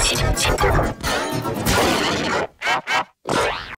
시작 체크